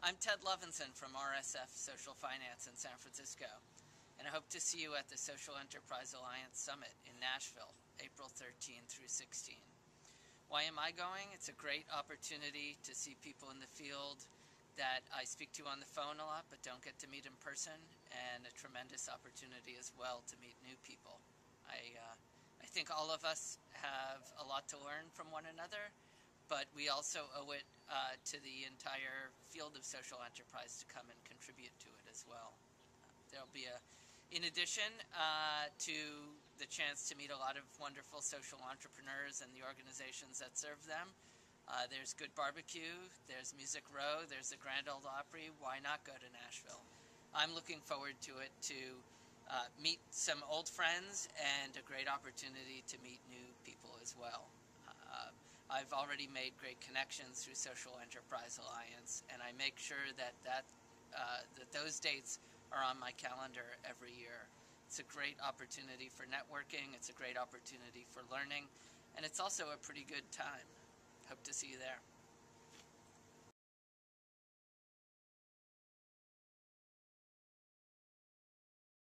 I'm Ted Levinson from RSF Social Finance in San Francisco, and I hope to see you at the Social Enterprise Alliance Summit in Nashville, April 13 through 16. Why am I going? It's a great opportunity to see people in the field that I speak to on the phone a lot but don't get to meet in person, and a tremendous opportunity as well to meet new people. I, uh, I think all of us have a lot to learn from one another, but we also owe it uh, to the entire field of social enterprise to come and contribute to it as well. There'll be a, in addition uh, to the chance to meet a lot of wonderful social entrepreneurs and the organizations that serve them, uh, there's good barbecue, there's Music Row, there's the Grand Ole Opry. Why not go to Nashville? I'm looking forward to it to uh, meet some old friends and a great opportunity to meet new people as well. I've already made great connections through Social Enterprise Alliance, and I make sure that that uh, that those dates are on my calendar every year. It's a great opportunity for networking. It's a great opportunity for learning, and it's also a pretty good time. Hope to see you there.